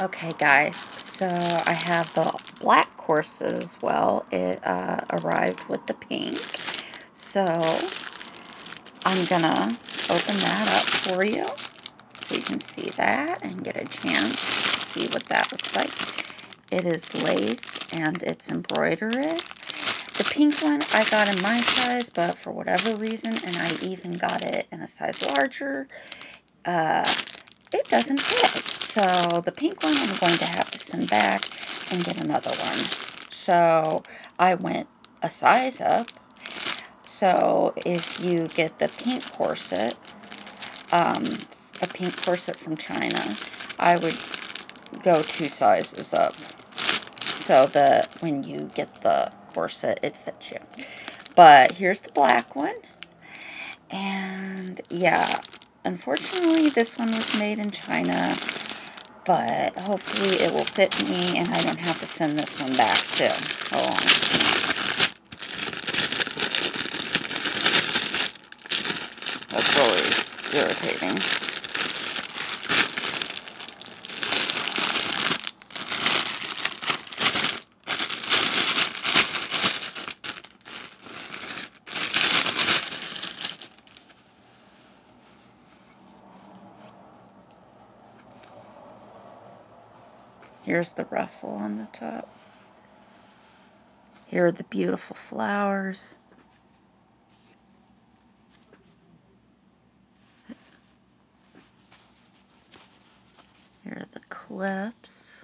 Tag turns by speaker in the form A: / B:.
A: Okay, guys, so I have the black corset as well. It uh, arrived with the pink. So I'm to open that up for you so you can see that and get a chance to see what that looks like. It is lace and it's embroidered. The pink one I got in my size, but for whatever reason, and I even got it in a size larger, uh, it doesn't fit. So the pink one I'm going to have to send back and get another one. So I went a size up. So if you get the pink corset, um, a pink corset from China, I would go two sizes up. So that when you get the corset, it fits you. But here's the black one. And yeah, unfortunately this one was made in China but hopefully it will fit me and I don't have to send this one back too. On. That's really irritating. Here's the ruffle on the top. Here are the beautiful flowers. Here are the clips.